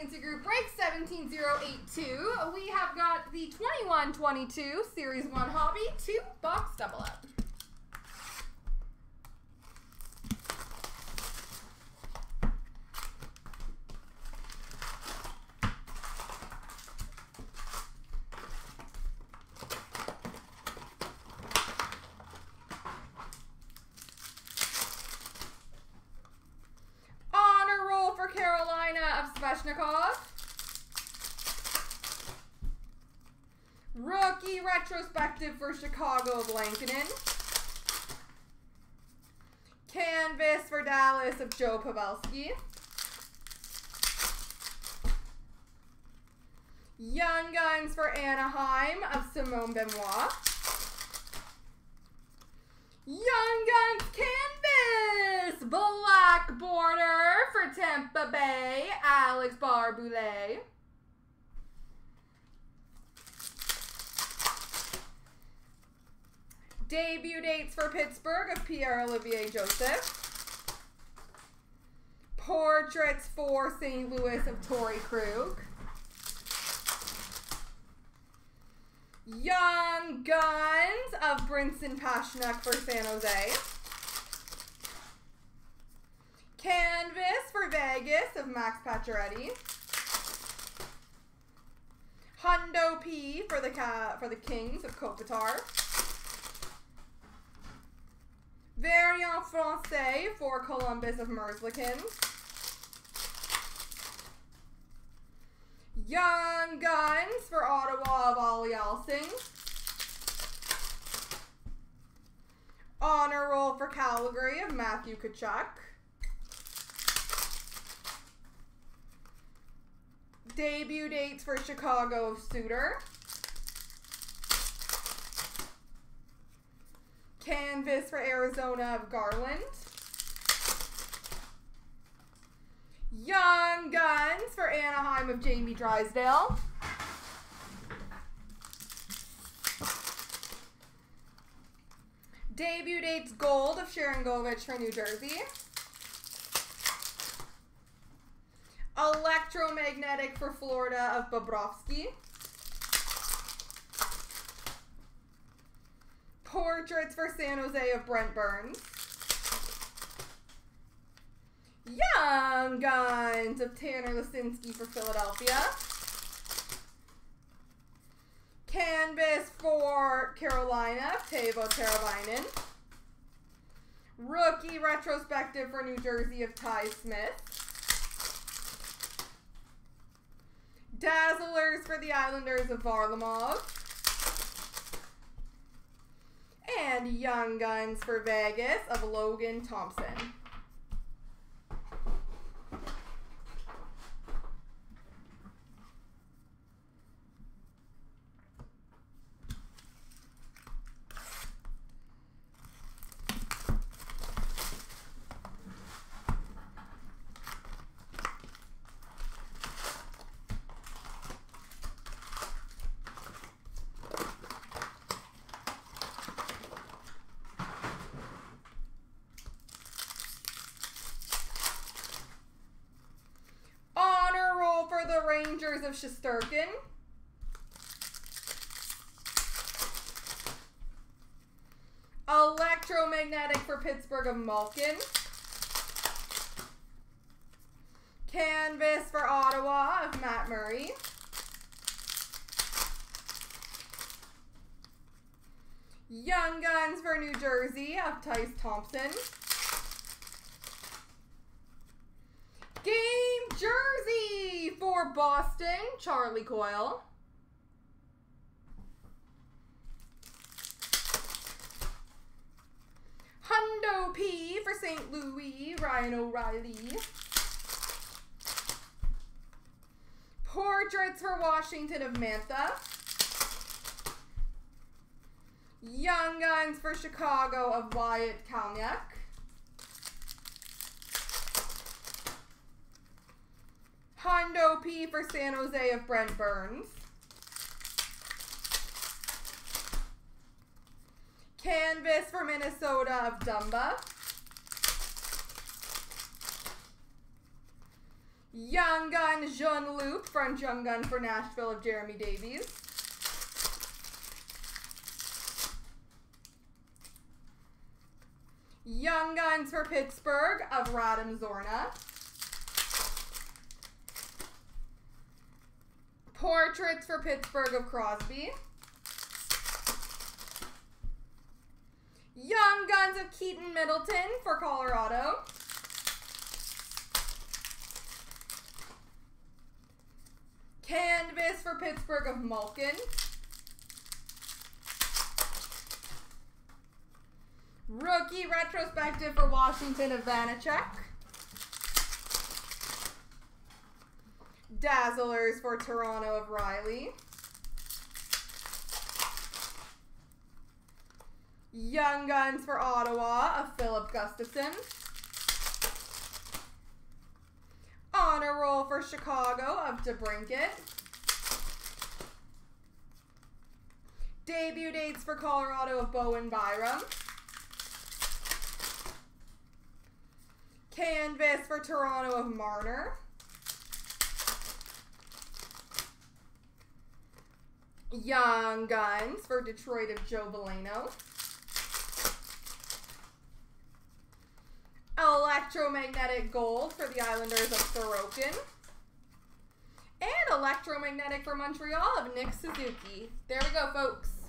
CNC Group Break 17082. We have got the 2122 Series 1 Hobby 2 box double up. Honor roll for Carolina of Svechnikov. Rookie retrospective for Chicago of Lankinen. Canvas for Dallas of Joe Pavelski. Young Guns for Anaheim of Simon Benoit. Young Guns Canvas! Border for Tampa Bay, Alex Barré-Boulet. Debut dates for Pittsburgh of Pierre-Olivier Joseph. Portraits for St. Louis of Torey Krug. Young Guns of Brinson Pasichnuk for San Jose. Canvas for Vegas of Max Pacioretty. Hundo P for the for the Kings of Kopitar. Variant Francais for Columbus of Merzlikin. Young Guns for Ottawa of Olle Alsing. Honor Roll for Calgary of Matthew Tkachuk. Debut dates for Chicago of Suter. Canvas for Arizona of Garland. Young Guns for Anaheim of Jamie Drysdale. Debut dates gold of Sharangovich for New Jersey. Electromagnetic for Florida of Bobrovsky. Portraits for San Jose of Brent Burns. Young Guns of Tanner Laczynski for Philadelphia. Canvas for Carolina, Teuvo Teravainen. Rookie retrospective for New Jersey of Ty Smith. Dazzlers for the Islanders of Varlamov. And Young Guns for Vegas of Logan Thompson. Honor roll for the Of Shesterkin. Electromagnetic for Pittsburgh of Malkin. Canvas for Ottawa of Matt Murray. Young Guns for New Jersey of Tyce Thompson. Game jersey for Boston, Charlie Coyle. Hundo P for St. Louis, Ryan O'Reilly. Portraits for Washington of Mantha. Young Guns for Chicago of Wyatt Kalynuk. Hundo P for San Jose of Brent Burns. Canvas for Minnesota of Dumba. Young Gun Jean Luc, French Young Gun for Nashville of Jeremy Davies. Young Guns for Pittsburgh of Radim Zohorna. Portraits for Pittsburgh of Crosby. Young Guns of Keaton Middleton for Colorado. Canvas for Pittsburgh of Malkin. Rookie retrospective for Washington of Vanecek. Dazzlers for Toronto of Rielly. Young Guns for Ottawa of Filip Gustavsson. Honor Roll for Chicago of DeBrincat. Debut dates for Colorado of Bowen Byram. Canvas for Toronto of Marner. Young Guns for Detroit of Joe Veleno. Electromagnetic Gold for the Islanders of Sorokin. And Electromagnetic for Montreal of Nick Suzuki. There we go, folks.